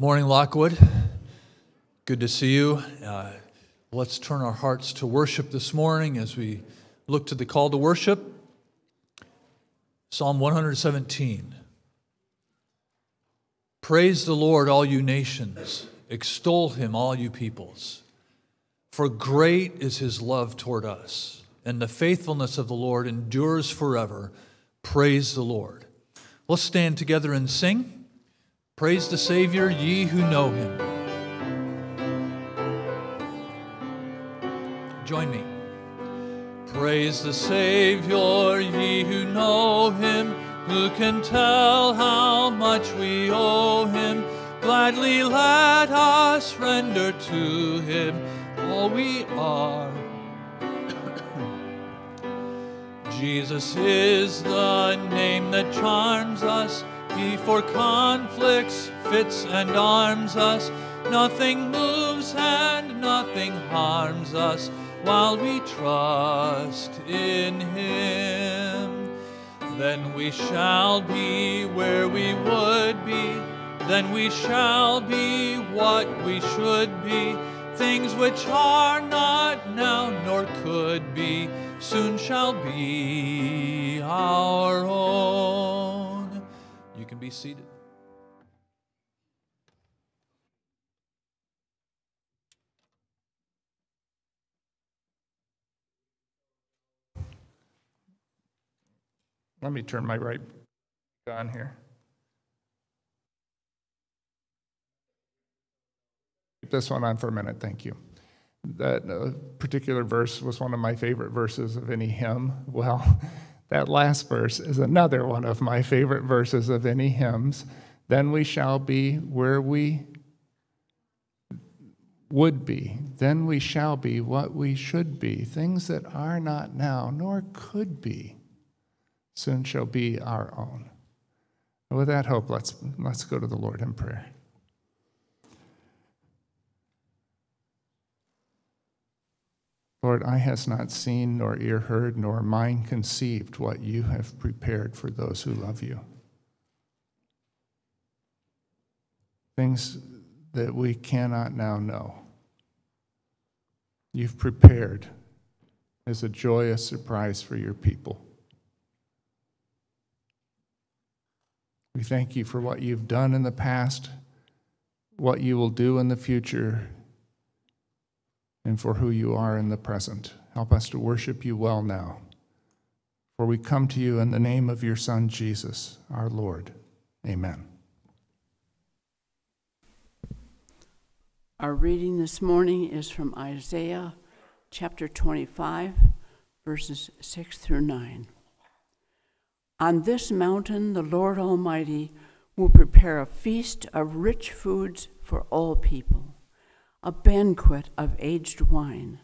Morning, Lockwood. Good to see you. Uh, let's turn our hearts to worship this morning as we look to the call to worship. Psalm 117. Praise the Lord, all you nations. Extol him, all you peoples. For great is his love toward us, and the faithfulness of the Lord endures forever. Praise the Lord. Let's stand together and sing. Praise the Savior, ye who know him. Join me. Praise the Savior, ye who know him. Who can tell how much we owe him? Gladly let us render to him all we are. Jesus is the name that charms us before conflicts fits and arms us. Nothing moves and nothing harms us while we trust in Him. Then we shall be where we would be. Then we shall be what we should be. Things which are not now nor could be soon shall be our own be seated. Let me turn my right on here. Keep this one on for a minute, thank you. That uh, particular verse was one of my favorite verses of any hymn. Well, that last verse is another one of my favorite verses of any hymns. Then we shall be where we would be. Then we shall be what we should be. Things that are not now, nor could be, soon shall be our own. And with that hope, let's, let's go to the Lord in prayer. Lord, eye has not seen, nor ear heard, nor mind conceived what you have prepared for those who love you. Things that we cannot now know. You've prepared as a joyous surprise for your people. We thank you for what you've done in the past, what you will do in the future, and for who you are in the present. Help us to worship you well now. For we come to you in the name of your Son, Jesus, our Lord. Amen. Our reading this morning is from Isaiah chapter 25, verses 6 through 9. On this mountain, the Lord Almighty will prepare a feast of rich foods for all people a banquet of aged wine,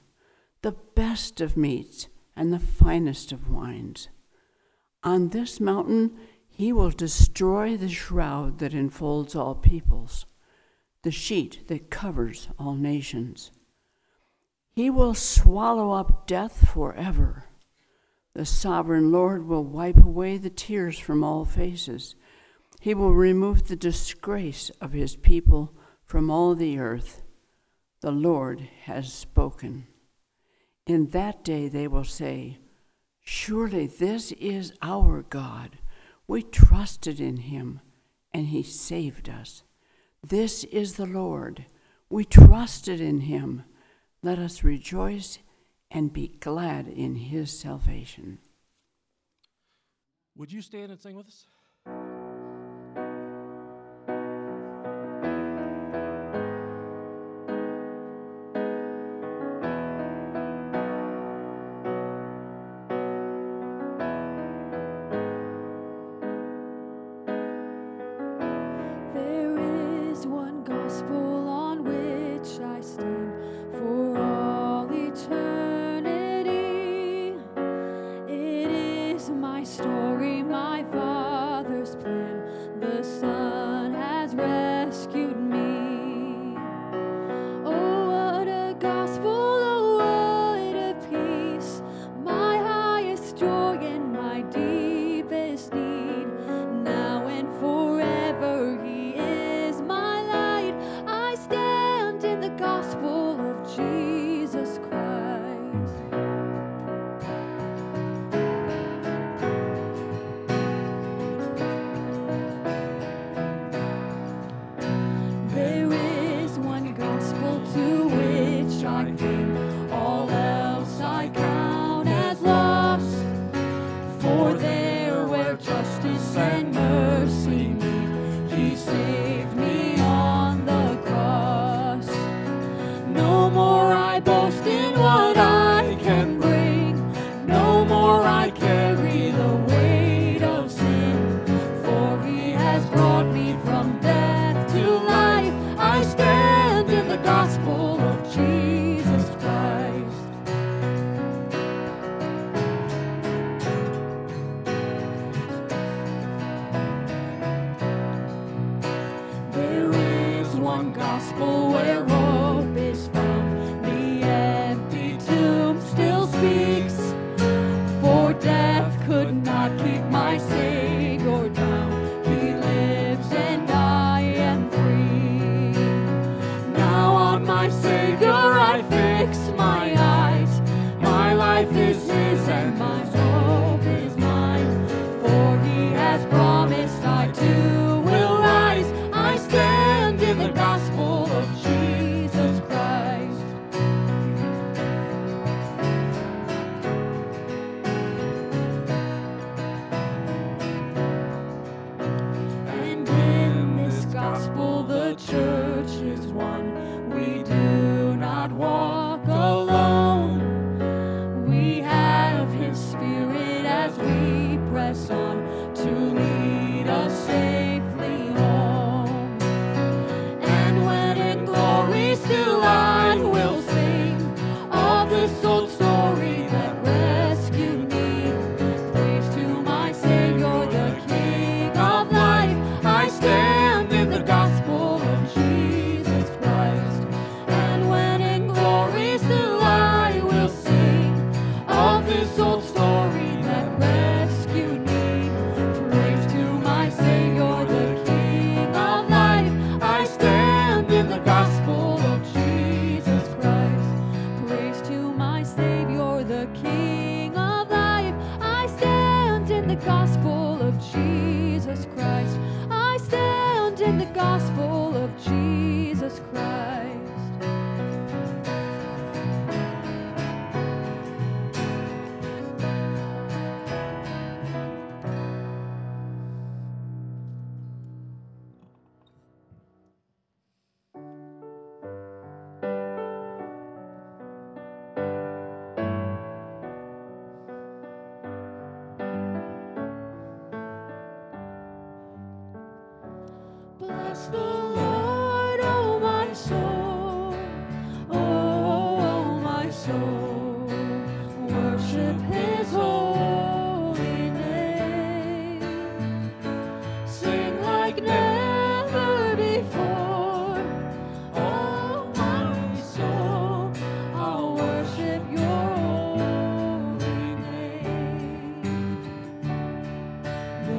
the best of meats and the finest of wines. On this mountain he will destroy the shroud that enfolds all peoples, the sheet that covers all nations. He will swallow up death forever. The sovereign Lord will wipe away the tears from all faces. He will remove the disgrace of his people from all the earth. The Lord has spoken. In that day they will say, Surely this is our God. We trusted in him, and he saved us. This is the Lord. We trusted in him. Let us rejoice and be glad in his salvation. Would you stand and sing with us?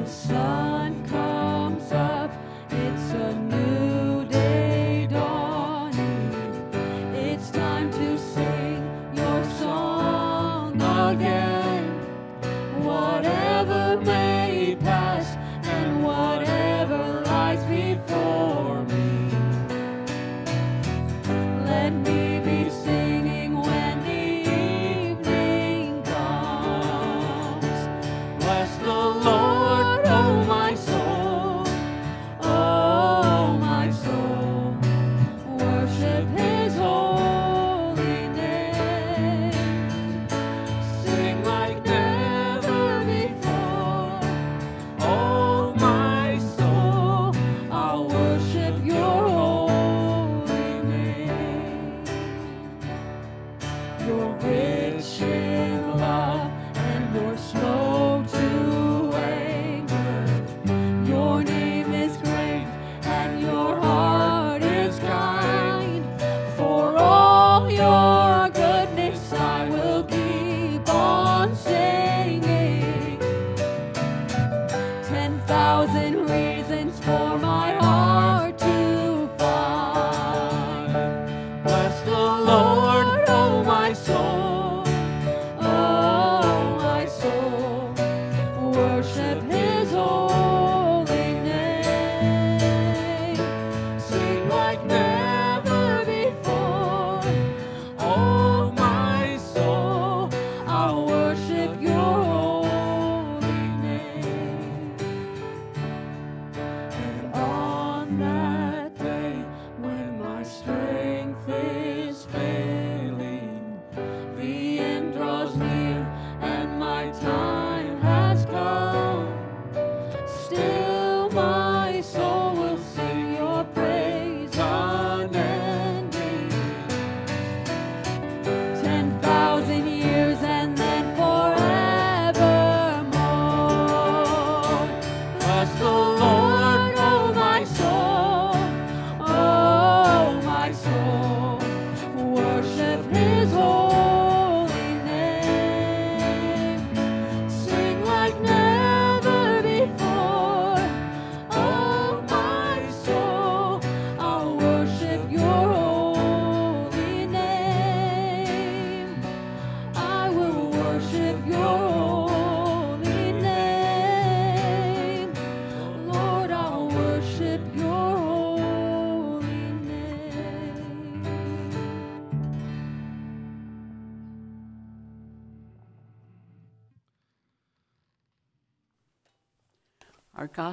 The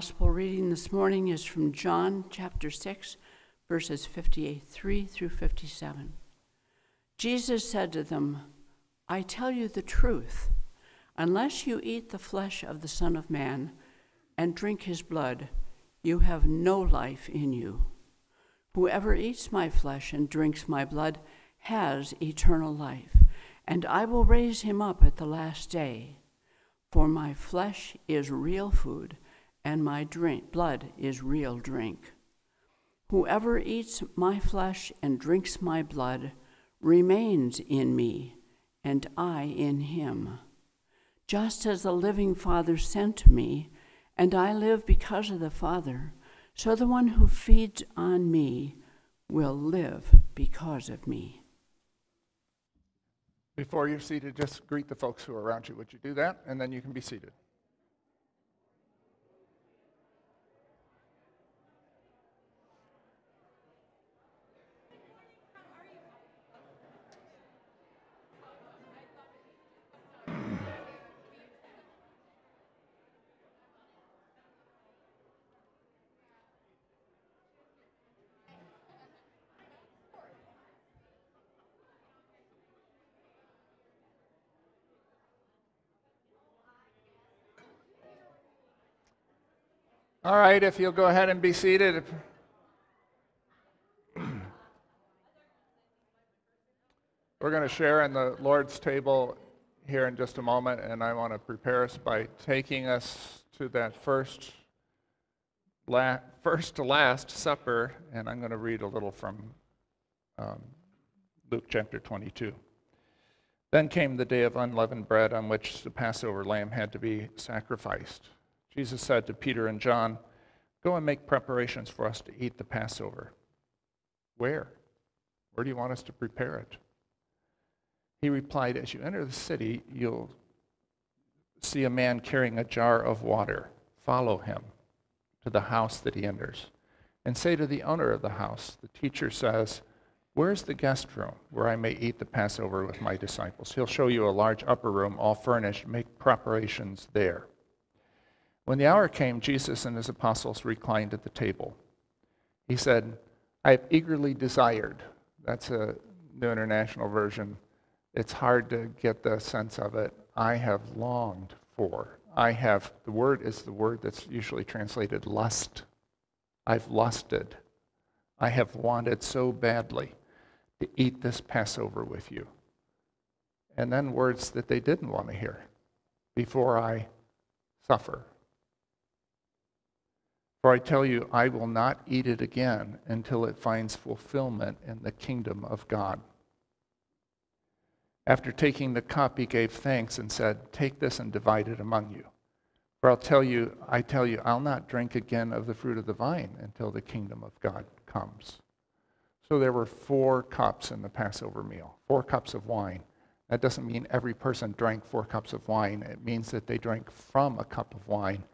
gospel reading this morning is from John chapter 6, verses 53 through 57. Jesus said to them, I tell you the truth. Unless you eat the flesh of the Son of Man and drink his blood, you have no life in you. Whoever eats my flesh and drinks my blood has eternal life, and I will raise him up at the last day. For my flesh is real food, and my drink, blood is real drink. Whoever eats my flesh and drinks my blood remains in me, and I in him. Just as the living Father sent me, and I live because of the Father, so the one who feeds on me will live because of me. Before you're seated, just greet the folks who are around you. Would you do that? And then you can be seated. All right, if you'll go ahead and be seated. We're going to share in the Lord's table here in just a moment, and I want to prepare us by taking us to that first, la- first to last supper, and I'm going to read a little from um, Luke chapter 22. Then came the day of unleavened bread on which the Passover lamb had to be sacrificed. Jesus said to Peter and John, Go and make preparations for us to eat the Passover. Where? Where do you want us to prepare it? He replied, As you enter the city, you'll see a man carrying a jar of water. Follow him to the house that he enters. And say to the owner of the house, The teacher says, Where's the guest room where I may eat the Passover with my disciples? He'll show you a large upper room, all furnished. Make preparations there. When the hour came, Jesus and his apostles reclined at the table. He said, I have eagerly desired. That's a New International Version. It's hard to get the sense of it. I have longed for. I have, the word is the word that's usually translated lust. I've lusted. I have wanted so badly to eat this Passover with you. And then words that they didn't want to hear before I suffer. For I tell you, I will not eat it again until it finds fulfillment in the kingdom of God. After taking the cup, he gave thanks and said, Take this and divide it among you. For I'll tell you, I tell you, I'll not drink again of the fruit of the vine until the kingdom of God comes. So there were four cups in the Passover meal, four cups of wine. That doesn't mean every person drank four cups of wine. It means that they drank from a cup of wine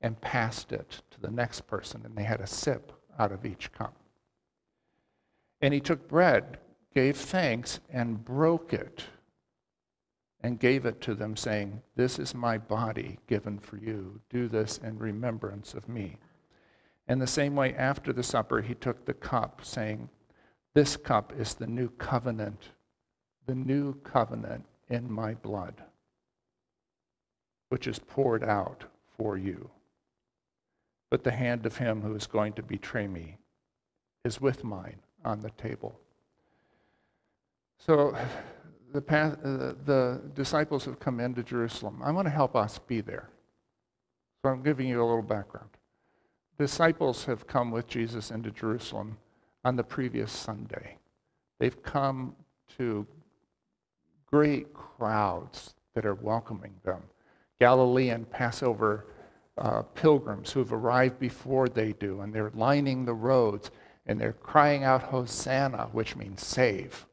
and passed it to the next person, and they had a sip out of each cup. And he took bread, gave thanks, and broke it, and gave it to them, saying, This is my body given for you. Do this in remembrance of me. And the same way, after the supper, he took the cup, saying, This cup is the new covenant, the new covenant in my blood, which is poured out for you. But the hand of him who is going to betray me is with mine on the table. So the, path, uh, the disciples have come into Jerusalem. I want to help us be there. So I'm giving you a little background. Disciples have come with Jesus into Jerusalem on the previous Sunday. They've come to great crowds that are welcoming them. Galilean Passover uh, pilgrims who have arrived before they do, and they're lining the roads and they're crying out, Hosanna, which means save.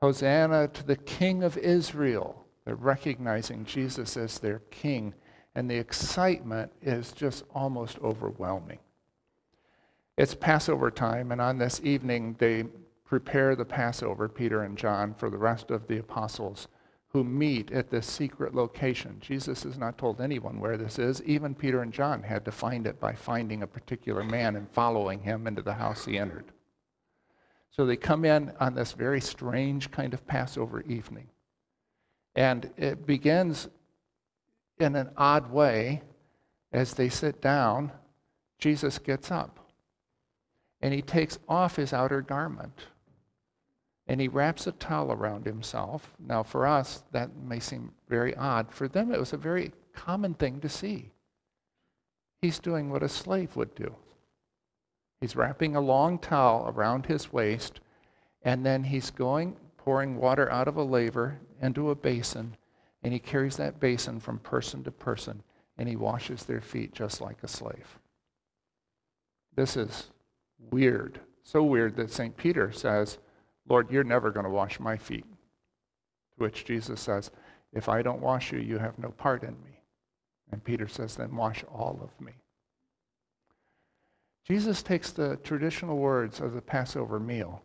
Hosanna to the King of Israel. They're recognizing Jesus as their King, and the excitement is just almost overwhelming. It's Passover time, and on this evening, they prepare the Passover, Peter and John, for the rest of the apostles who meet at this secret location. Jesus has not told anyone where this is. Even Peter and John had to find it by finding a particular man and following him into the house he entered. So they come in on this very strange kind of Passover evening. And it begins in an odd way. As they sit down, Jesus gets up and he takes off his outer garment and he wraps a towel around himself. Now, for us, that may seem very odd. For them, it was a very common thing to see. He's doing what a slave would do. He's wrapping a long towel around his waist, and then he's going, pouring water out of a laver into a basin, and he carries that basin from person to person, and he washes their feet just like a slave. This is weird. So weird that St. Peter says, Lord, you're never going to wash my feet. To which Jesus says, If I don't wash you, you have no part in me. And Peter says, Then wash all of me. Jesus takes the traditional words of the Passover meal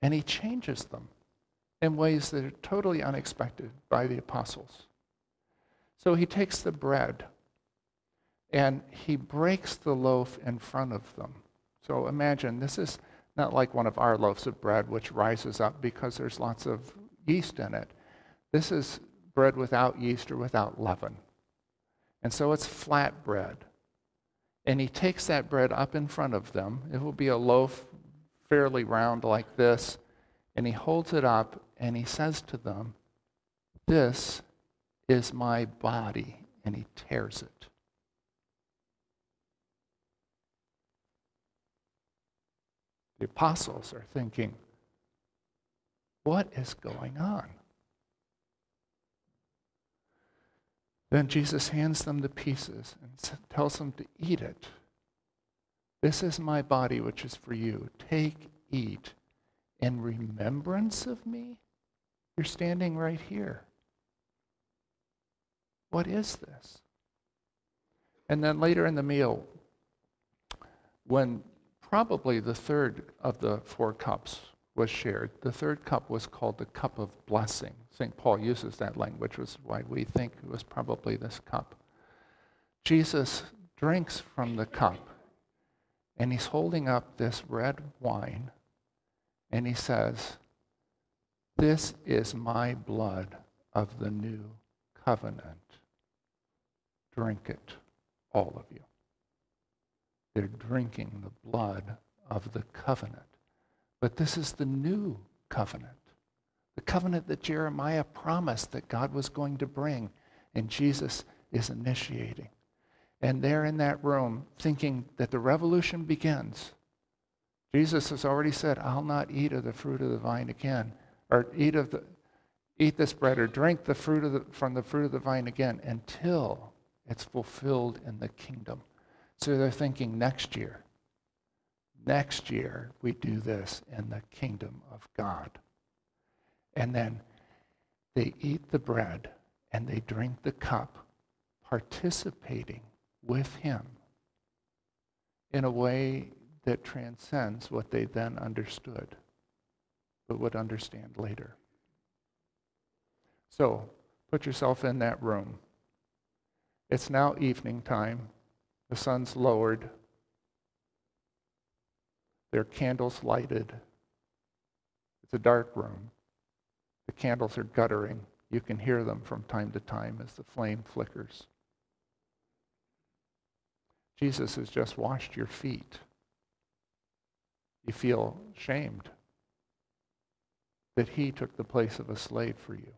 and he changes them in ways that are totally unexpected by the apostles. So he takes the bread and he breaks the loaf in front of them. So imagine this is not like one of our loaves of bread, which rises up because there's lots of yeast in it. This is bread without yeast or without leaven. And so it's flat bread. And he takes that bread up in front of them. It will be a loaf fairly round like this. And he holds it up and he says to them, This is my body. And he tears it. The apostles are thinking, what is going on? Then Jesus hands them the pieces and tells them to eat it. This is my body, which is for you. Take, eat, in remembrance of me. You're standing right here. What is this? And then later in the meal, when probably the third of the four cups was shared. The third cup was called the cup of blessing. St. Paul uses that language, which is why we think it was probably this cup. Jesus drinks from the cup, and he's holding up this red wine, and he says, This is my blood of the new covenant. Drink it, all of you. They're drinking the blood of the covenant. But this is the new covenant, the covenant that Jeremiah promised that God was going to bring, and Jesus is initiating. And they're in that room thinking that the revolution begins. Jesus has already said, I'll not eat of the fruit of the vine again, or eat of the eat this bread or drink the fruit of the, from the fruit of the vine again until it's fulfilled in the kingdom. So they're thinking next year. Next year, we do this in the kingdom of God. And then they eat the bread and they drink the cup, participating with Him in a way that transcends what they then understood, but would understand later. So, put yourself in that room. It's now evening time. The sun's lowered. There are candles lighted. It's a dark room. The candles are guttering. You can hear them from time to time as the flame flickers. Jesus has just washed your feet. You feel shamed that he took the place of a slave for you.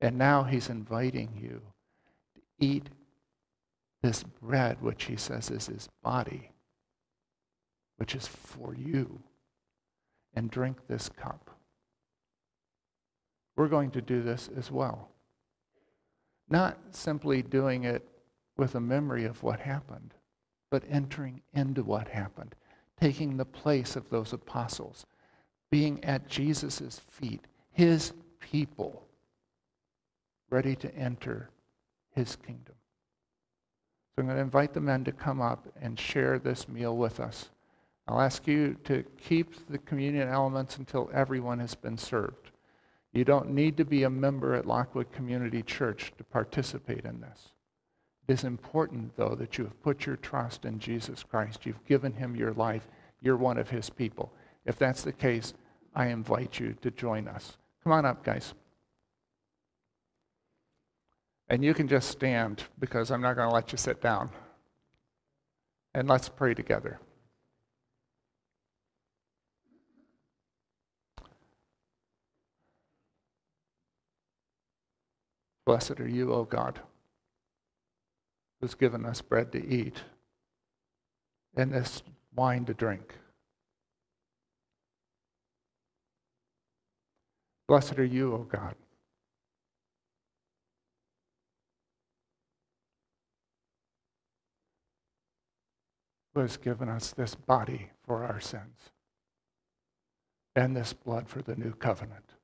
And now he's inviting you to eat this bread, which he says is his body, which is for you, and drink this cup. We're going to do this as well. Not simply doing it with a memory of what happened, but entering into what happened, taking the place of those apostles, being at Jesus' feet, his people, ready to enter his kingdom. So I'm going to invite the men to come up and share this meal with us. I'll ask you to keep the communion elements until everyone has been served. You don't need to be a member at Lockwood Community Church to participate in this. It is important, though, that you have put your trust in Jesus Christ. You've given him your life. You're one of his people. If that's the case, I invite you to join us. Come on up, guys. And you can just stand because I'm not going to let you sit down. And let's pray together. Blessed are you, O God, who's given us bread to eat and this wine to drink. Blessed are you, O God. Who has given us this body for our sins and this blood for the new covenant.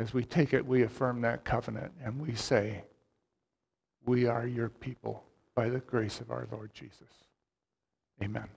As we take it, we affirm that covenant and we say, We are your people by the grace of our Lord Jesus. Amen.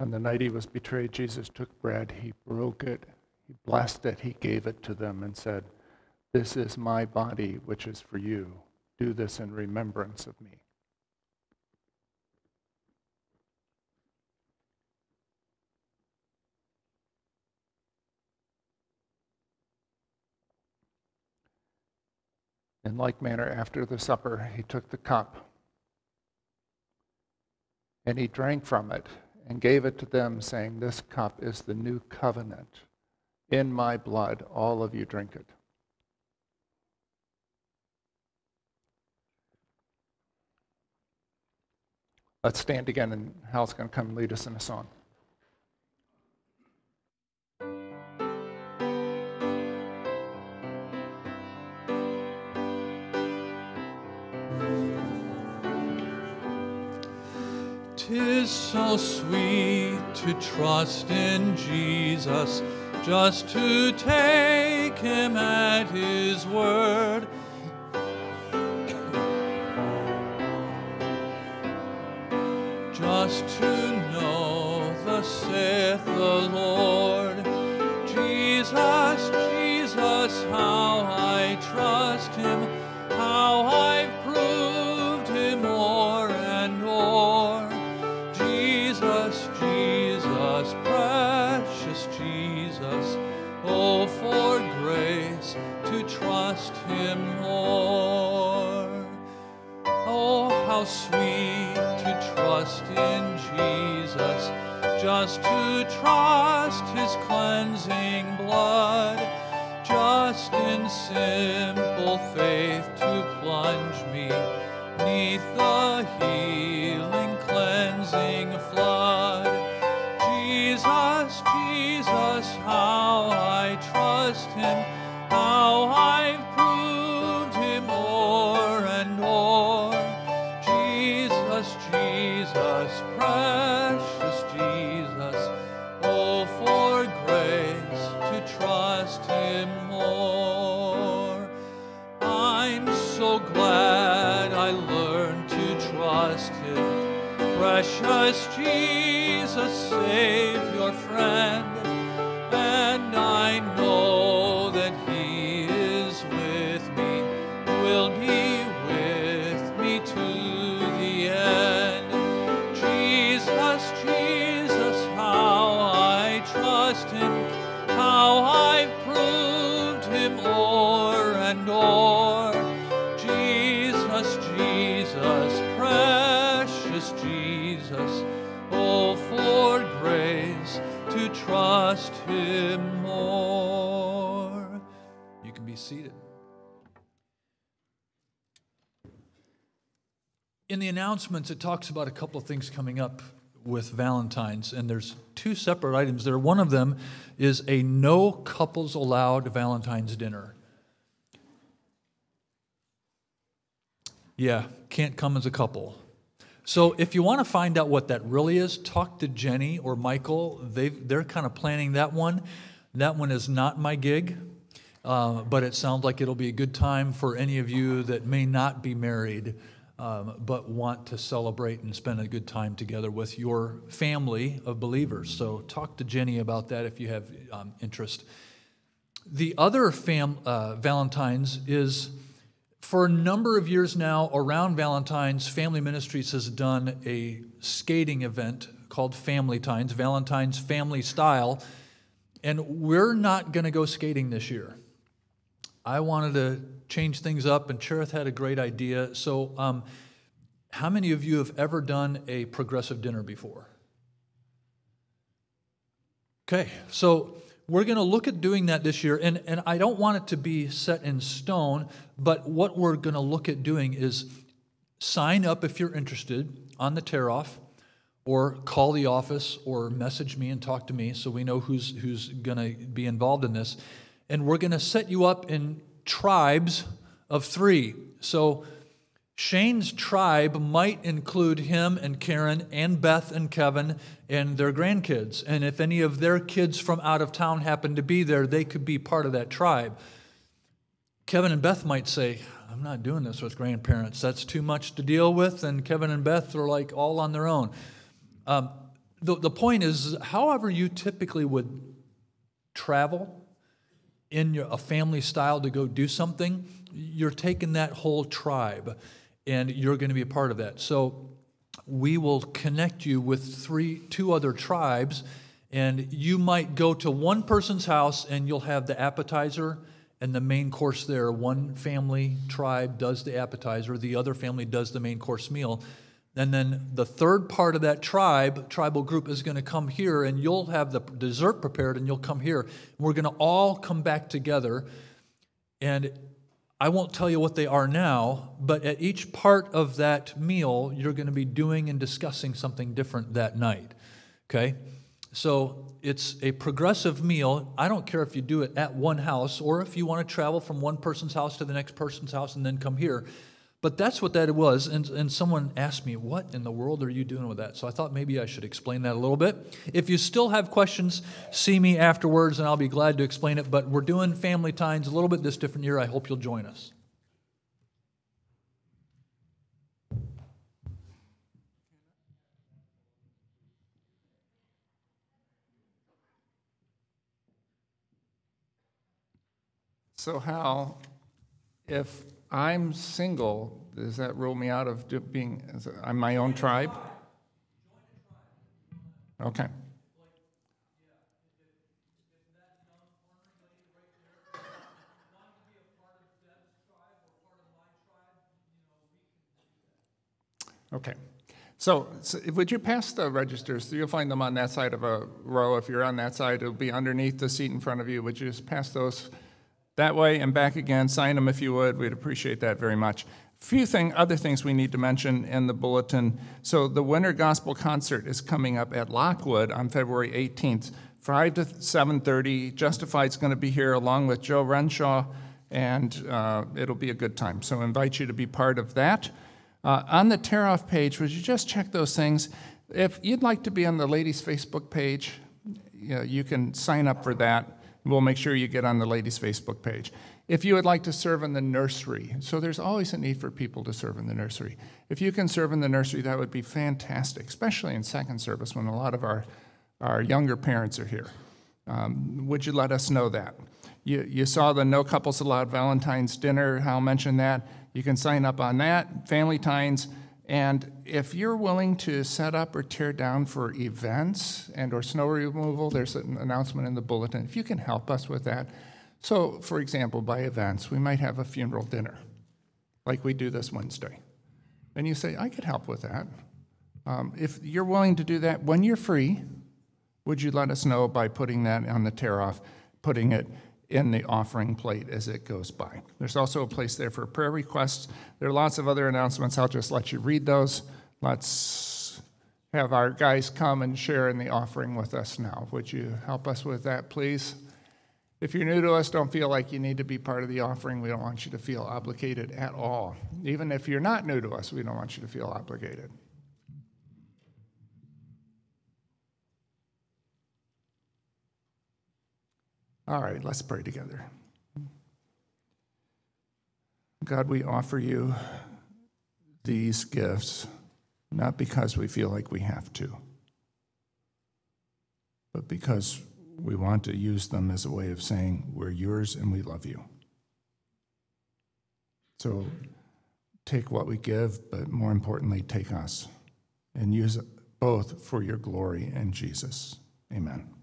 On the night he was betrayed, Jesus took bread, he broke it, he blessed it, he gave it to them, and said, This is my body, which is for you. Do this in remembrance of me. In like manner, after the supper, he took the cup and he drank from it and gave it to them, saying, This cup is the new covenant. In my blood, all of you drink it. Let's stand again, and Hal's going to come lead us in a song. Tis so sweet to trust in Jesus, just to take him at his word. Just to know the saith the Lord. Trust in Jesus, just to trust his cleansing blood, just in simple announcements, it talks about a couple of things coming up with Valentine's, and there's two separate items there. One of them is a no couples allowed Valentine's dinner. Yeah, can't come as a couple. So if you want to find out what that really is, talk to Jenny or Michael. they they're kind of planning that one. That one is not my gig, uh, but it sounds like it'll be a good time for any of you that may not be married, um, but want to celebrate and spend a good time together with your family of believers. So talk to Jenny about that if you have um, interest. The other fam- uh, Valentine's is for a number of years now, around Valentine's, Family Ministries has done a skating event called Family Times, Valentine's Family Style, and we're not going to go skating this year. I wanted to change things up, and Cherith had a great idea. So, um, how many of you have ever done a progressive dinner before? Okay, so we're going to look at doing that this year, and, and I don't want it to be set in stone, but what we're going to look at doing is sign up if you're interested on the tear off, or call the office, or message me and talk to me so we know who's, who's going to be involved in this. And we're going to set you up in tribes of three. So Shane's tribe might include him and Karen and Beth and Kevin and their grandkids. And if any of their kids from out of town happen to be there, they could be part of that tribe. Kevin and Beth might say, I'm not doing this with grandparents. That's too much to deal with. And Kevin and Beth are like all on their own. Um, the, the point is, however you typically would travel in your, a family style to go do something, you're taking that whole tribe and you're going to be a part of that. So we will connect you with three, two other tribes, and you might go to one person's house and you'll have the appetizer and the main course there. One family tribe does the appetizer, the other family does the main course meal. And then the third part of that tribe, tribal group, is going to come here, and you'll have the dessert prepared, and you'll come here. We're going to all come back together. And I won't tell you what they are now, but at each part of that meal, you're going to be doing and discussing something different that night. Okay? So it's a progressive meal. I don't care if you do it at one house or if you want to travel from one person's house to the next person's house and then come here. But that's what that was. And, and someone asked me, What in the world are you doing with that? So I thought maybe I should explain that a little bit. If you still have questions, see me afterwards and I'll be glad to explain it. But we're doing family times a little bit this different year. I hope you'll join us. So, Hal, if I'm single, does that rule me out of being, I'm my own tribe? Okay. Okay. So, so would you pass the registers? You'll find them on that side of a row. If you're on that side, it'll be underneath the seat in front of you. Would you just pass those that way and back again? Sign them if you would. We'd appreciate that very much. Few thing, other things we need to mention in the bulletin. So the Winter Gospel Concert is coming up at Lockwood on February 18th, 5 to 7:30. Justified's going to be here along with Joe Renshaw, and uh, it'll be a good time. So invite you to be part of that. Uh, on the tear off page, would you just check those things? If you'd like to be on the ladies' Facebook page, you, know, you can sign up for that. We'll make sure you get on the ladies' Facebook page. If you would like to serve in the nursery, so there's always a need for people to serve in the nursery. If you can serve in the nursery, that would be fantastic, especially in second service when a lot of our, our younger parents are here. Um, would you let us know that? You, you saw the No Couples Allowed Valentine's Dinner, Hal mentioned that. You can sign up on that, Family Times, and if you're willing to set up or tear down for events and or snow removal, there's an announcement in the bulletin. If you can help us with that. So, for example, by events, we might have a funeral dinner, like we do this Wednesday. And you say, I could help with that. Um, if you're willing to do that when you're free, would you let us know by putting that on the tear off, putting it in the offering plate as it goes by? There's also a place there for prayer requests. There are lots of other announcements. I'll just let you read those. Let's have our guys come and share in the offering with us now. Would you help us with that, please? If you're new to us, don't feel like you need to be part of the offering. We don't want you to feel obligated at all. Even if you're not new to us, we don't want you to feel obligated. All right, let's pray together. God, we offer you these gifts not because we feel like we have to, but because we want to use them as a way of saying, We're yours and we love you. So take what we give, but more importantly, take us and use both for your glory and Jesus. Amen.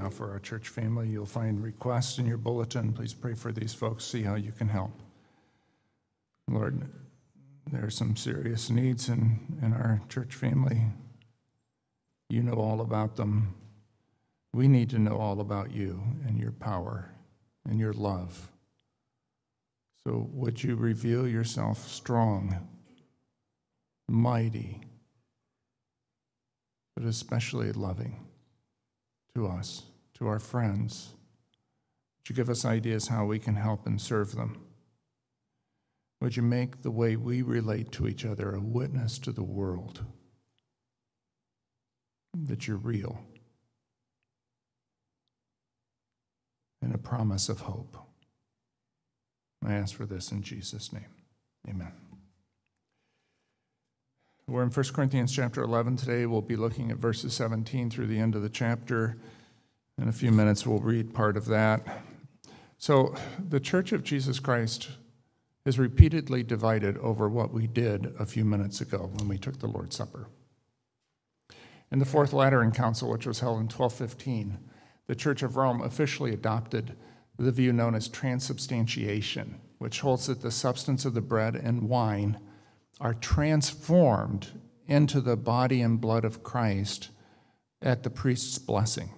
Now for our church family. You'll find requests in your bulletin. Please pray for these folks, see how you can help. Lord, there are some serious needs in, in our church family. You know all about them. We need to know all about you and your power and your love. So, would you reveal yourself strong, mighty, but especially loving? to us, to our friends. Would you give us ideas how we can help and serve them? Would you make the way we relate to each other a witness to the world that you're real and a promise of hope? I ask for this in Jesus' name. Amen. We're in 1 Corinthians chapter 11 today. We'll be looking at verses 17 through the end of the chapter. In a few minutes, we'll read part of that. So, the Church of Jesus Christ is repeatedly divided over what we did a few minutes ago when we took the Lord's Supper. In the Fourth Lateran Council, which was held in 1215, the Church of Rome officially adopted the view known as transubstantiation, which holds that the substance of the bread and wine are transformed into the body and blood of Christ at the priest's blessing.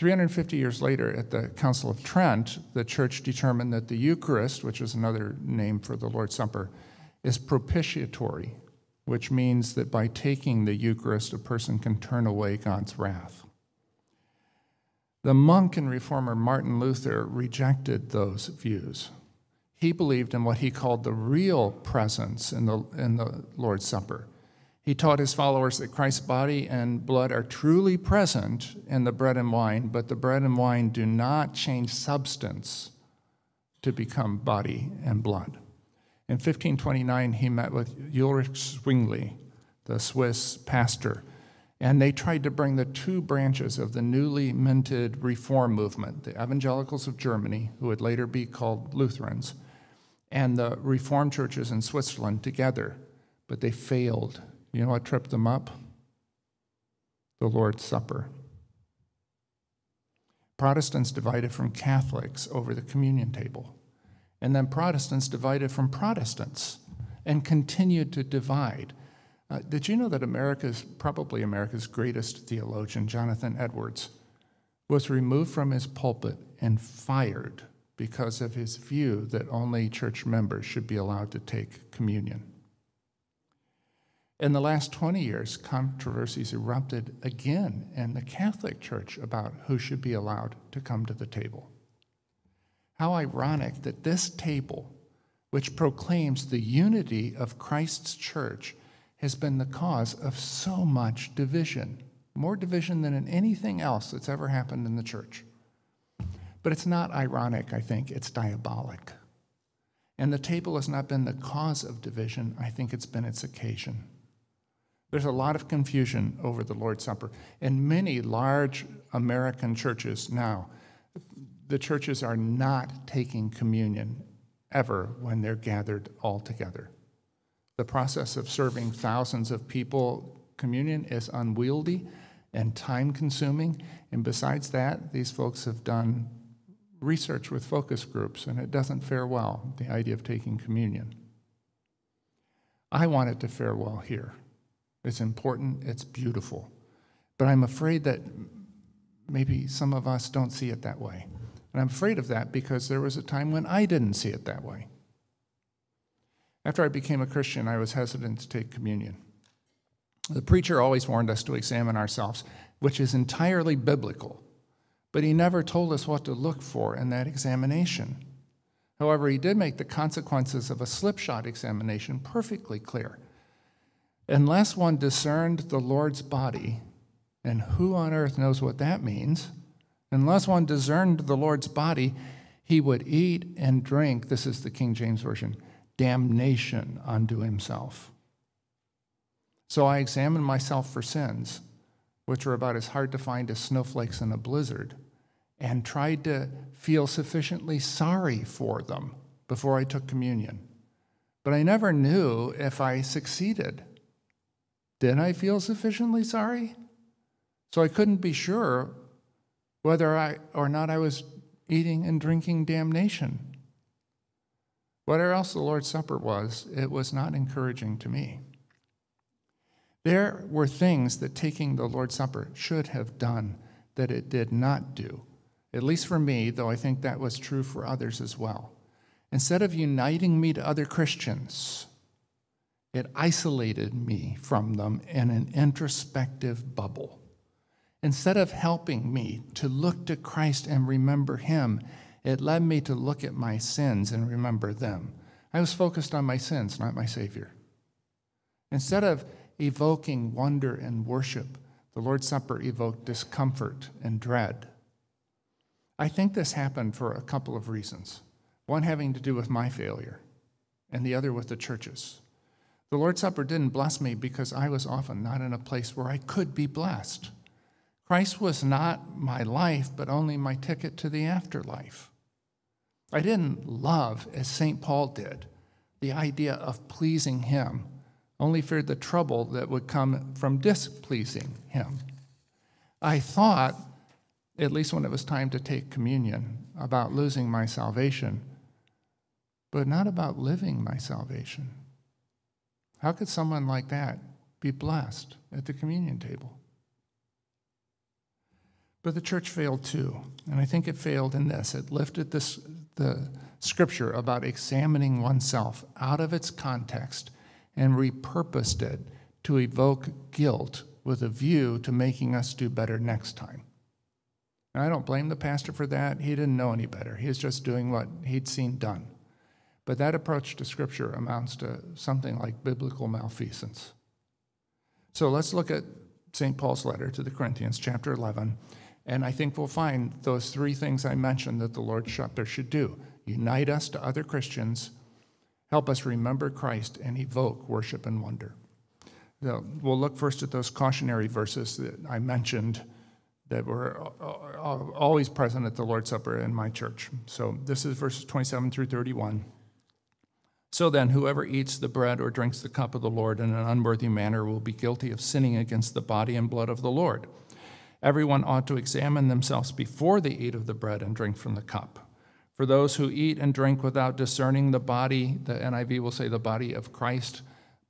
350 years later, at the Council of Trent, the church determined that the Eucharist, which is another name for the Lord's Supper, is propitiatory, which means that by taking the Eucharist, a person can turn away God's wrath. The monk and reformer Martin Luther rejected those views he believed in what he called the real presence in the, in the Lord's Supper. He taught his followers that Christ's body and blood are truly present in the bread and wine, but the bread and wine do not change substance to become body and blood. In 1529, he met with Ulrich Zwingli, the Swiss pastor, and they tried to bring the two branches of the newly minted Reform movement, the evangelicals of Germany, who would later be called Lutherans, and the Reformed churches in Switzerland together, but they failed. You know what tripped them up? The Lord's Supper. Protestants divided from Catholics over the communion table. And then Protestants divided from Protestants and continued to divide. Uh, did you know that America's, probably America's greatest theologian, Jonathan Edwards, was removed from his pulpit and fired because of his view that only church members should be allowed to take communion. In the last 20 years, controversies erupted again in the Catholic Church about who should be allowed to come to the table. How ironic that this table, which proclaims the unity of Christ's church, has been the cause of so much division, more division than in anything else that's ever happened in the church. But it's not ironic, I think, it's diabolic. And the table has not been the cause of division, I think it's been its occasion. There's a lot of confusion over the Lord's Supper. In many large American churches now, the churches are not taking communion ever when they're gathered all together. The process of serving thousands of people communion is unwieldy and time consuming. And besides that, these folks have done research with focus groups, and it doesn't fare well, the idea of taking communion. I want it to fare well here. It's important, it's beautiful. But I'm afraid that maybe some of us don't see it that way. And I'm afraid of that because there was a time when I didn't see it that way. After I became a Christian, I was hesitant to take communion. The preacher always warned us to examine ourselves, which is entirely biblical but he never told us what to look for in that examination. However, he did make the consequences of a slipshod examination perfectly clear. Unless one discerned the Lord's body, and who on earth knows what that means? Unless one discerned the Lord's body, he would eat and drink, this is the King James Version, damnation unto himself. So I examined myself for sins, which were about as hard to find as snowflakes in a blizzard, and tried to feel sufficiently sorry for them before I took communion. But I never knew if I succeeded. Did I feel sufficiently sorry? So I couldn't be sure whether I or not I was eating and drinking damnation. Whatever else the Lord's Supper was, it was not encouraging to me. There were things that taking the Lord's Supper should have done that it did not do, at least for me, though I think that was true for others as well. Instead of uniting me to other Christians, it isolated me from them in an introspective bubble. Instead of helping me to look to Christ and remember Him, it led me to look at my sins and remember them. I was focused on my sins, not my Savior. Instead of evoking wonder and worship, the Lord's Supper evoked discomfort and dread. I think this happened for a couple of reasons one having to do with my failure, and the other with the church's. The Lord's Supper didn't bless me because I was often not in a place where I could be blessed. Christ was not my life, but only my ticket to the afterlife. I didn't love, as St. Paul did, the idea of pleasing him, only feared the trouble that would come from displeasing him. I thought, at least when it was time to take communion, about losing my salvation but not about living my salvation. How could someone like that be blessed at the communion table? But the church failed too, and I think it failed in this. It lifted this, the scripture about examining oneself out of its context and repurposed it to evoke guilt with a view to making us do better next time. I don't blame the pastor for that. He didn't know any better. He was just doing what he'd seen done. But that approach to Scripture amounts to something like biblical malfeasance. So let's look at St. Paul's letter to the Corinthians, chapter 11, and I think we'll find those three things I mentioned that the Lord's Supper should do unite us to other Christians, help us remember Christ, and evoke worship and wonder. So we'll look first at those cautionary verses that I mentioned that were uh, uh, always present at the Lord's Supper in my church. So this is verses 27 through 31. So then, whoever eats the bread or drinks the cup of the Lord in an unworthy manner will be guilty of sinning against the body and blood of the Lord. Everyone ought to examine themselves before they eat of the bread and drink from the cup. For those who eat and drink without discerning the body, the NIV will say the body of Christ,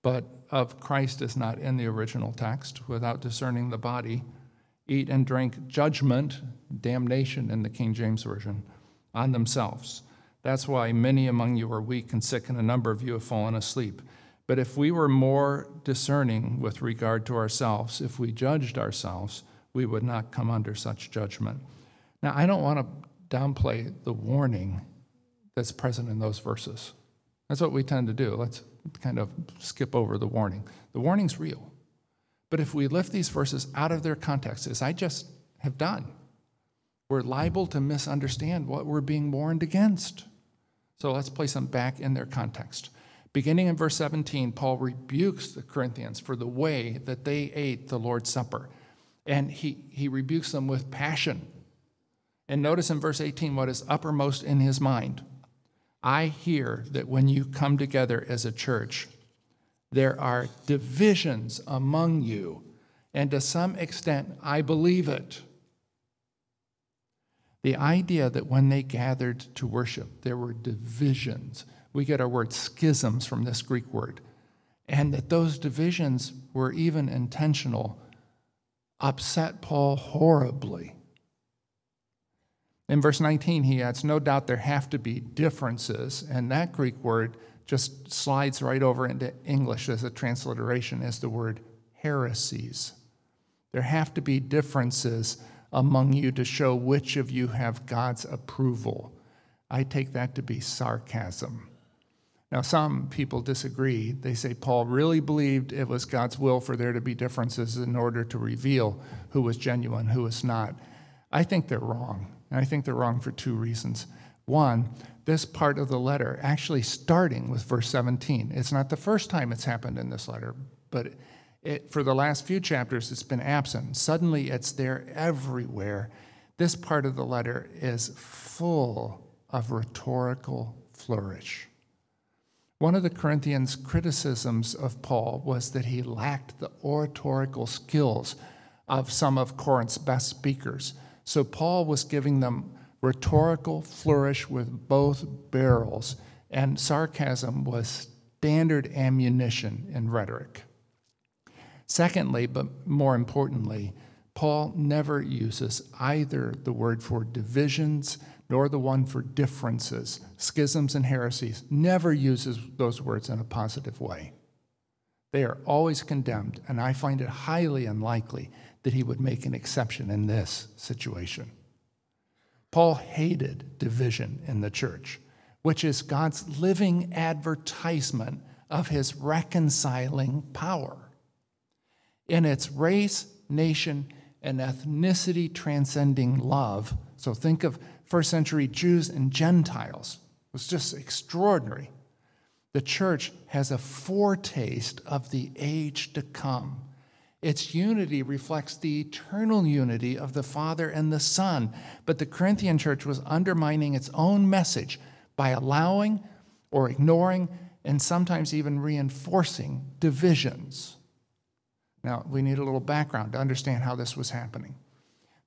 but of Christ is not in the original text, without discerning the body, eat and drink judgment, damnation in the King James Version, on themselves. That's why many among you are weak and sick, and a number of you have fallen asleep. But if we were more discerning with regard to ourselves, if we judged ourselves, we would not come under such judgment. Now, I don't want to downplay the warning that's present in those verses. That's what we tend to do. Let's kind of skip over the warning. The warning's real. But if we lift these verses out of their context, as I just have done, we're liable to misunderstand what we're being warned against. So let's place them back in their context. Beginning in verse 17, Paul rebukes the Corinthians for the way that they ate the Lord's Supper. And he, he rebukes them with passion. And notice in verse 18 what is uppermost in his mind. I hear that when you come together as a church, there are divisions among you. And to some extent, I believe it. The idea that when they gathered to worship, there were divisions. We get our word schisms from this Greek word. And that those divisions were even intentional upset Paul horribly. In verse 19, he adds, No doubt there have to be differences. And that Greek word just slides right over into English as a transliteration as the word heresies. There have to be differences among you to show which of you have God's approval. I take that to be sarcasm. Now, some people disagree. They say Paul really believed it was God's will for there to be differences in order to reveal who was genuine, who was not. I think they're wrong. And I think they're wrong for two reasons. 1, this part of the letter, actually starting with verse 17. It's not the first time it's happened in this letter, but it, for the last few chapters, it's been absent. Suddenly, it's there everywhere. This part of the letter is full of rhetorical flourish. One of the Corinthians' criticisms of Paul was that he lacked the oratorical skills of some of Corinth's best speakers. So Paul was giving them rhetorical flourish with both barrels, and sarcasm was standard ammunition in rhetoric. Secondly, but more importantly, Paul never uses either the word for divisions nor the one for differences, schisms and heresies, never uses those words in a positive way. They are always condemned, and I find it highly unlikely that he would make an exception in this situation. Paul hated division in the church, which is God's living advertisement of his reconciling power. In its race, nation, and ethnicity transcending love, so think of first century Jews and Gentiles. It was just extraordinary. The church has a foretaste of the age to come. Its unity reflects the eternal unity of the Father and the Son. But the Corinthian church was undermining its own message by allowing or ignoring and sometimes even reinforcing divisions. Now, we need a little background to understand how this was happening.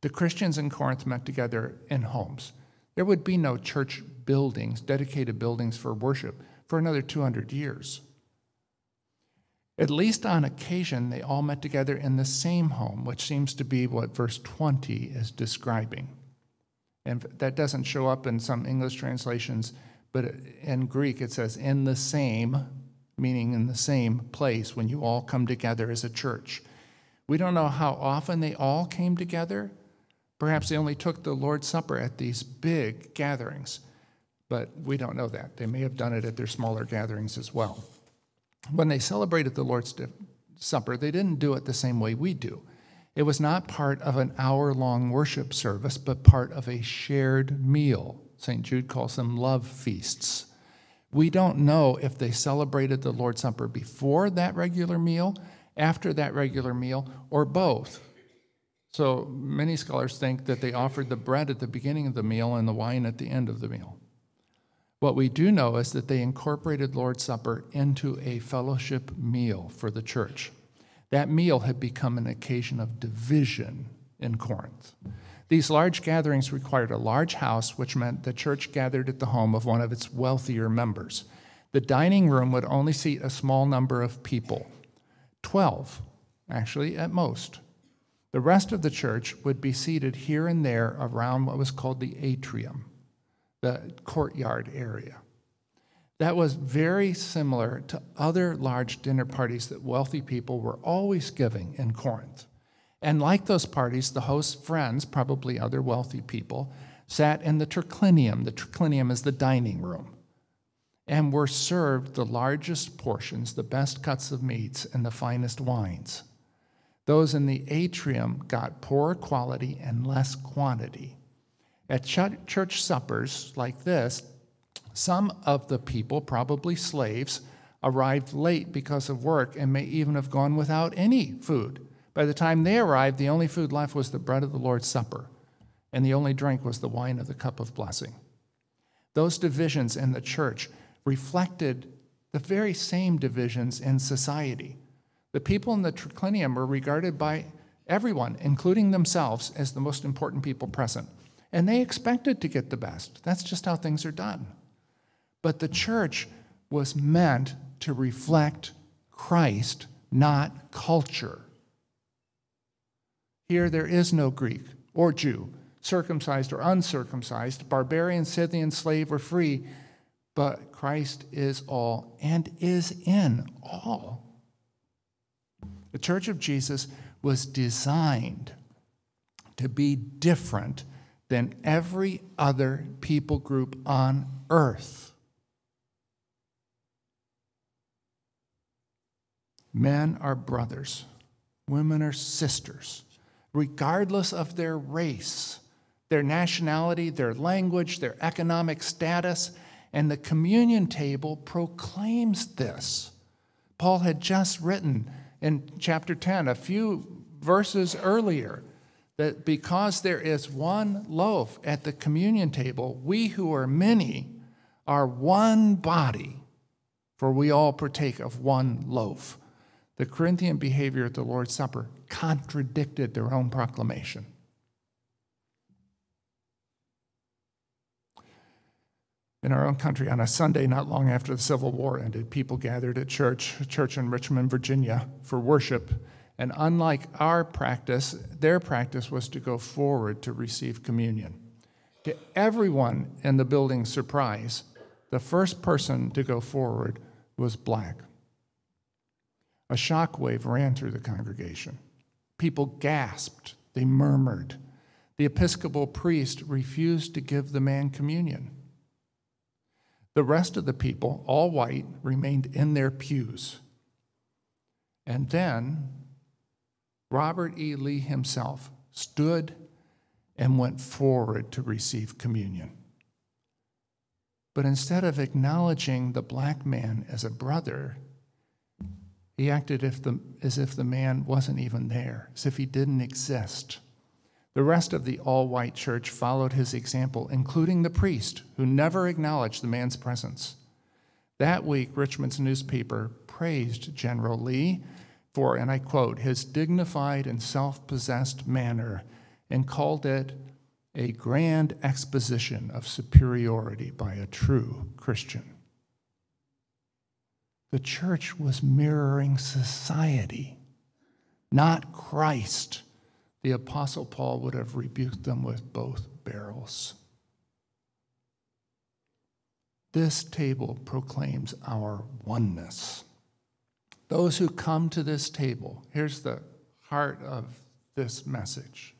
The Christians in Corinth met together in homes. There would be no church buildings, dedicated buildings for worship, for another 200 years. At least on occasion, they all met together in the same home, which seems to be what verse 20 is describing. And that doesn't show up in some English translations, but in Greek it says, in the same, meaning in the same place when you all come together as a church. We don't know how often they all came together, Perhaps they only took the Lord's Supper at these big gatherings, but we don't know that. They may have done it at their smaller gatherings as well. When they celebrated the Lord's Supper, they didn't do it the same way we do. It was not part of an hour long worship service, but part of a shared meal. St. Jude calls them love feasts. We don't know if they celebrated the Lord's Supper before that regular meal, after that regular meal, or both. So many scholars think that they offered the bread at the beginning of the meal and the wine at the end of the meal. What we do know is that they incorporated Lord's Supper into a fellowship meal for the church. That meal had become an occasion of division in Corinth. These large gatherings required a large house, which meant the church gathered at the home of one of its wealthier members. The dining room would only seat a small number of people 12, actually, at most. The rest of the church would be seated here and there around what was called the atrium, the courtyard area. That was very similar to other large dinner parties that wealthy people were always giving in Corinth. And like those parties, the host's friends, probably other wealthy people, sat in the triclinium. The triclinium is the dining room. And were served the largest portions, the best cuts of meats, and the finest wines. Those in the atrium got poorer quality and less quantity. At church suppers like this, some of the people, probably slaves, arrived late because of work and may even have gone without any food. By the time they arrived, the only food left was the bread of the Lord's Supper, and the only drink was the wine of the cup of blessing. Those divisions in the church reflected the very same divisions in society. The people in the triclinium were regarded by everyone, including themselves, as the most important people present. And they expected to get the best. That's just how things are done. But the church was meant to reflect Christ, not culture. Here, there is no Greek or Jew, circumcised or uncircumcised, barbarian, Scythian, slave, or free, but Christ is all and is in all. The Church of Jesus was designed to be different than every other people group on earth. Men are brothers, women are sisters, regardless of their race. their nationality, their language, their economic status, and the communion table proclaims this. Paul had just written in chapter 10, a few verses earlier, that because there is one loaf at the communion table, we who are many are one body, for we all partake of one loaf. The Corinthian behavior at the Lord's Supper contradicted their own proclamation. In our own country, on a Sunday not long after the Civil War ended, people gathered at church, a church in Richmond, Virginia, for worship. And unlike our practice, their practice was to go forward to receive communion. To everyone in the building's surprise, the first person to go forward was black. A shockwave ran through the congregation. People gasped, they murmured. The Episcopal priest refused to give the man communion. The rest of the people, all white, remained in their pews. And then Robert E. Lee himself stood and went forward to receive communion. But instead of acknowledging the black man as a brother, he acted if the, as if the man wasn't even there, as if he didn't exist. The rest of the all white church followed his example, including the priest, who never acknowledged the man's presence. That week, Richmond's newspaper praised General Lee for, and I quote, his dignified and self possessed manner and called it a grand exposition of superiority by a true Christian. The church was mirroring society, not Christ the Apostle Paul would have rebuked them with both barrels. This table proclaims our oneness. Those who come to this table, here's the heart of this message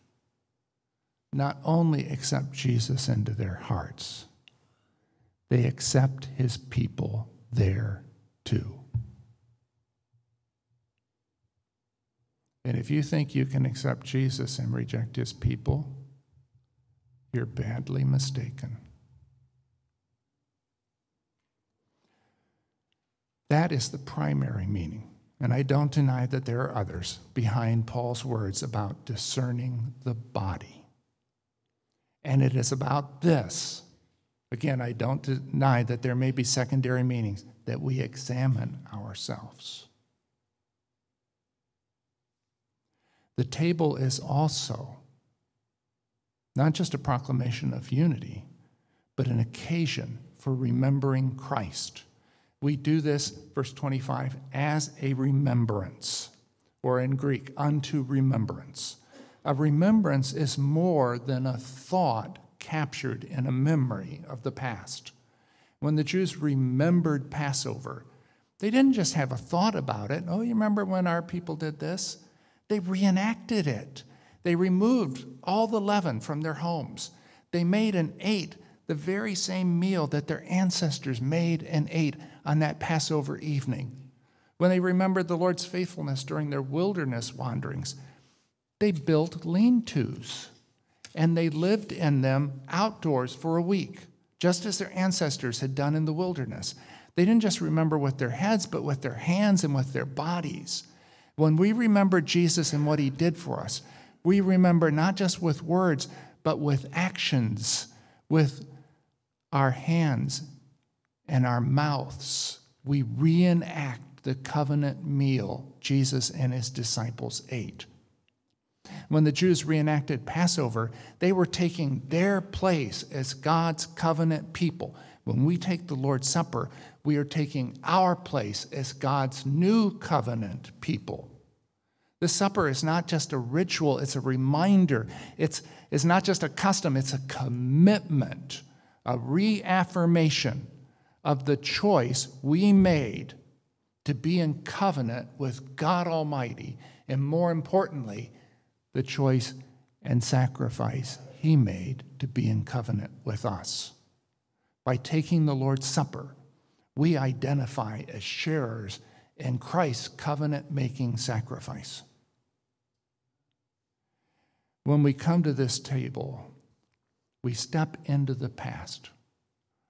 not only accept Jesus into their hearts, they accept his people there too. And if you think you can accept Jesus and reject his people, you're badly mistaken. That is the primary meaning. And I don't deny that there are others behind Paul's words about discerning the body. And it is about this. Again, I don't deny that there may be secondary meanings that we examine ourselves. The table is also not just a proclamation of unity, but an occasion for remembering Christ. We do this, verse 25, as a remembrance, or in Greek, unto remembrance. A remembrance is more than a thought captured in a memory of the past. When the Jews remembered Passover, they didn't just have a thought about it. Oh, you remember when our people did this? They reenacted it. They removed all the leaven from their homes. They made and ate the very same meal that their ancestors made and ate on that Passover evening. When they remembered the Lord's faithfulness during their wilderness wanderings, they built lean tos and they lived in them outdoors for a week, just as their ancestors had done in the wilderness. They didn't just remember with their heads, but with their hands and with their bodies. When we remember Jesus and what he did for us, we remember not just with words, but with actions, with our hands and our mouths. We reenact the covenant meal Jesus and his disciples ate. When the Jews reenacted Passover, they were taking their place as God's covenant people. When we take the Lord's Supper, we are taking our place as God's new covenant people. The supper is not just a ritual, it's a reminder. It's, it's not just a custom, it's a commitment, a reaffirmation of the choice we made to be in covenant with God Almighty, and more importantly, the choice and sacrifice He made to be in covenant with us. By taking the Lord's Supper, we identify as sharers in Christ's covenant making sacrifice. When we come to this table, we step into the past.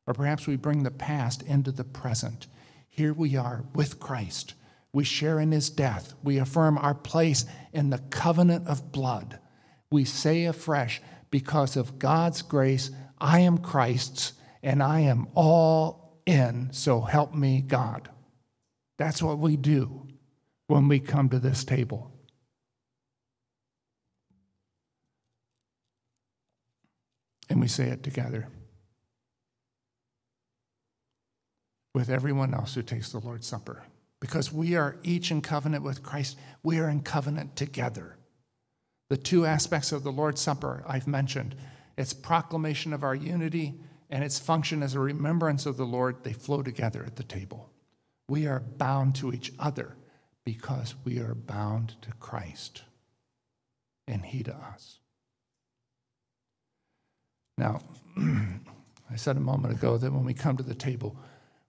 Or perhaps we bring the past into the present. Here we are with Christ. We share in his death. We affirm our place in the covenant of blood. We say afresh, because of God's grace, I am Christ's and I am all in, so help me God. That's what we do when we come to this table. And we say it together with everyone else who takes the Lord's Supper. Because we are each in covenant with Christ, we are in covenant together. The two aspects of the Lord's Supper I've mentioned its proclamation of our unity and its function as a remembrance of the Lord, they flow together at the table. We are bound to each other because we are bound to Christ and He to us. Now, I said a moment ago that when we come to the table,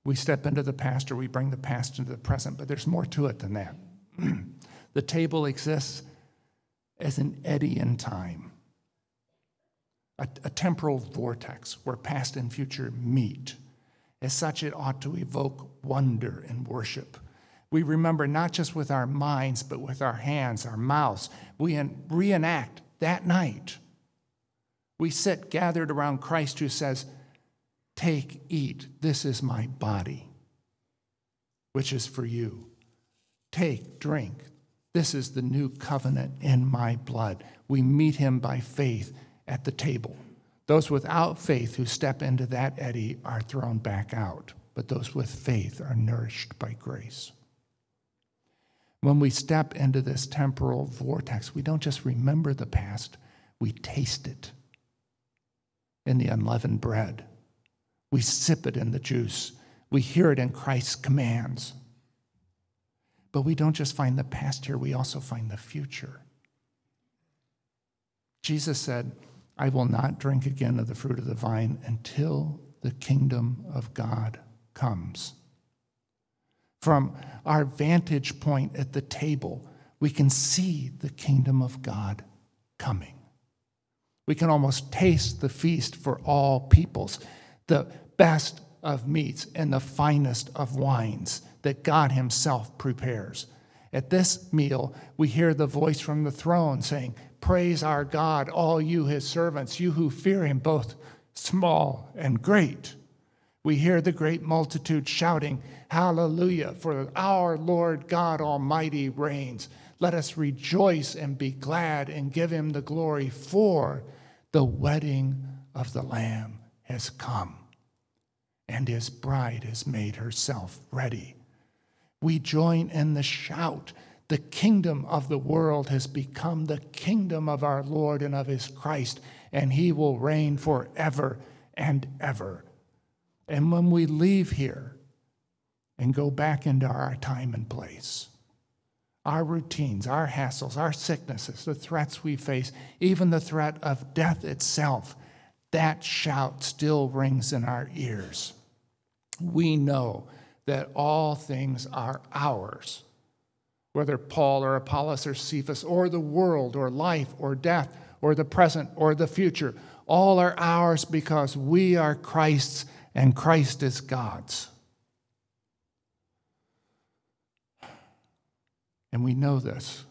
we step into the past or we bring the past into the present, but there's more to it than that. the table exists as an eddy in time, a, a temporal vortex where past and future meet. As such, it ought to evoke wonder and worship. We remember not just with our minds, but with our hands, our mouths. We reenact that night. We sit gathered around Christ who says, Take, eat, this is my body, which is for you. Take, drink, this is the new covenant in my blood. We meet him by faith at the table. Those without faith who step into that eddy are thrown back out, but those with faith are nourished by grace. When we step into this temporal vortex, we don't just remember the past, we taste it in the unleavened bread. We sip it in the juice. We hear it in Christ's commands. But we don't just find the past here, we also find the future. Jesus said, I will not drink again of the fruit of the vine until the kingdom of God comes. From our vantage point at the table, we can see the kingdom of God coming. We can almost taste the feast for all peoples, the best of meats and the finest of wines that God Himself prepares. At this meal, we hear the voice from the throne saying, Praise our God, all you his servants, you who fear him, both small and great. We hear the great multitude shouting, Hallelujah, for our Lord God Almighty reigns. Let us rejoice and be glad and give him the glory, for the wedding of the Lamb has come, and his bride has made herself ready. We join in the shout the kingdom of the world has become the kingdom of our Lord and of his Christ, and he will reign forever and ever. And when we leave here and go back into our time and place, our routines, our hassles, our sicknesses, the threats we face, even the threat of death itself, that shout still rings in our ears. We know that all things are ours whether Paul or Apollos or Cephas or the world or life or death or the present or the future. All are ours because we are Christ's and Christ is God's. And we know this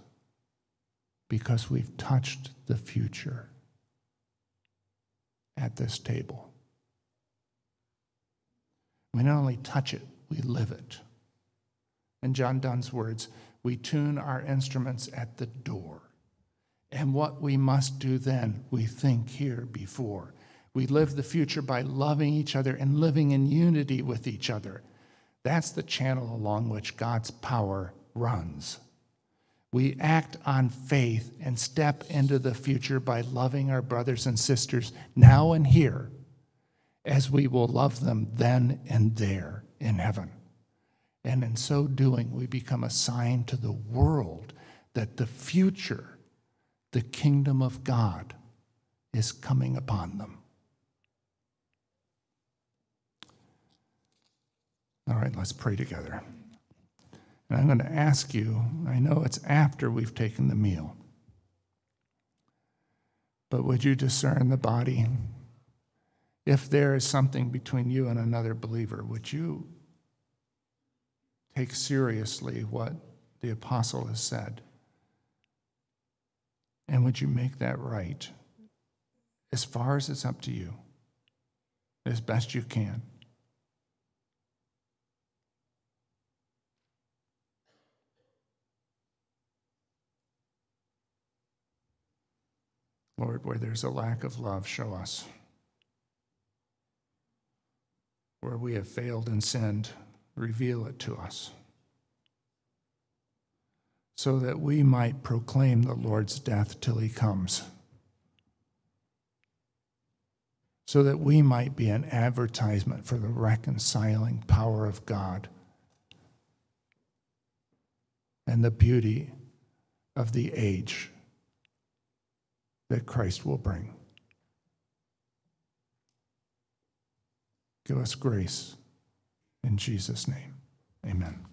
because we've touched the future at this table. We not only touch it, we live it. In John Donne's words, we tune our instruments at the door. And what we must do then, we think here before. We live the future by loving each other and living in unity with each other. That's the channel along which God's power runs. We act on faith and step into the future by loving our brothers and sisters now and here, as we will love them then and there in heaven. And in so doing, we become a sign to the world that the future, the kingdom of God, is coming upon them. All right, let's pray together. And I'm going to ask you, I know it's after we've taken the meal, but would you discern the body if there is something between you and another believer, would you take seriously what the apostle has said? And would you make that right as far as it's up to you, as best you can? Lord, where there's a lack of love, show us. Where we have failed and sinned, reveal it to us. So that we might proclaim the Lord's death till he comes. So that we might be an advertisement for the reconciling power of God and the beauty of the age that Christ will bring. Give us grace in Jesus' name. Amen.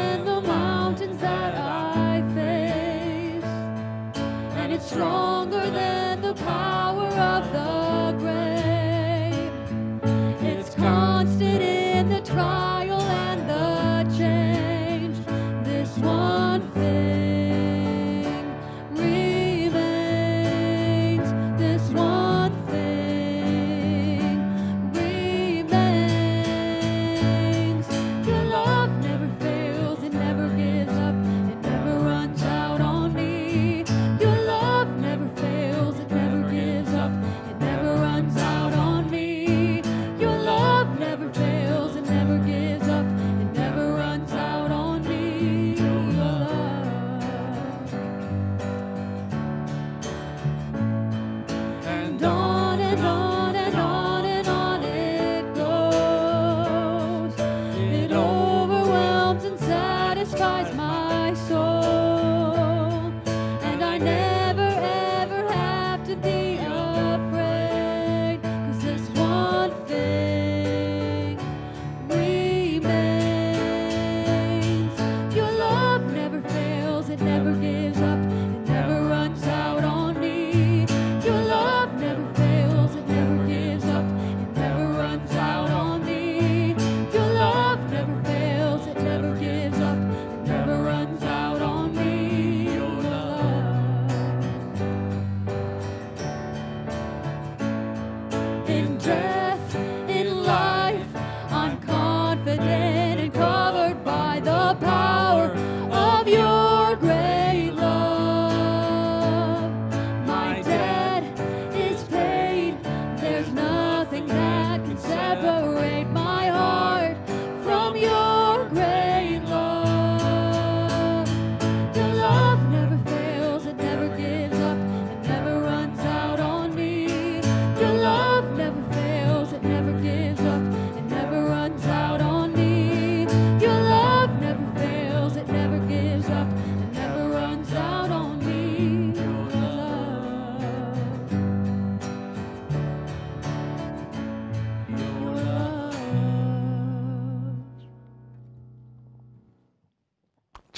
stronger than the power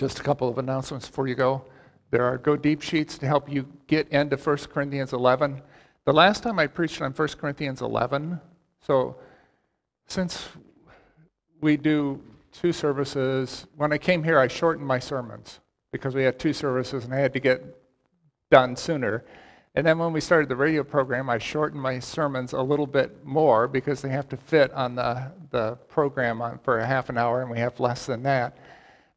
Just a couple of announcements before you go. There are Go Deep sheets to help you get into 1 Corinthians 11. The last time I preached on 1 Corinthians 11, so since we do two services, when I came here, I shortened my sermons because we had two services and I had to get done sooner. And then when we started the radio program, I shortened my sermons a little bit more because they have to fit on the, the program on, for a half an hour, and we have less than that.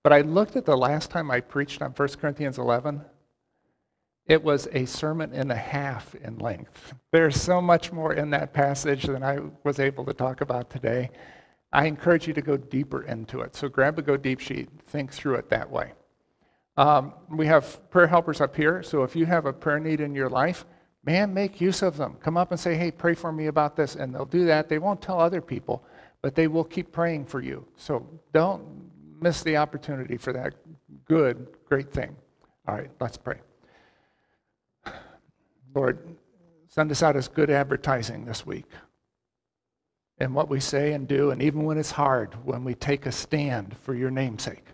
But I looked at the last time I preached on 1 Corinthians 11, It was a sermon and a half in length. There's so much more in that passage than I was able to talk about today. I encourage you to go deeper into it. So grab a Go Deep sheet, think through it that way. Um, we have prayer helpers up here, so if you have a prayer need in your life, man, make use of them. Come up and say, hey, pray for me about this, and they'll do that. They won't tell other people, but they will keep praying for you. So don't miss the opportunity for that good, great thing. All right, let's pray. Lord, send us out as good advertising this week in what we say and do, and even when it's hard, when we take a stand for your namesake.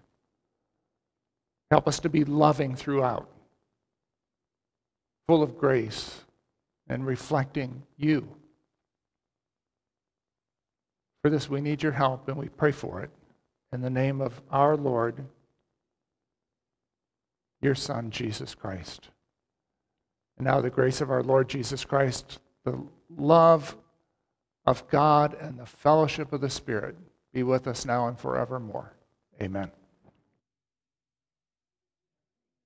Help us to be loving throughout, full of grace, and reflecting you. For this, we need your help, and we pray for it. In the name of our Lord, your Son, Jesus Christ. And now, the grace of our Lord Jesus Christ, the love of God, and the fellowship of the Spirit be with us now and forevermore. Amen.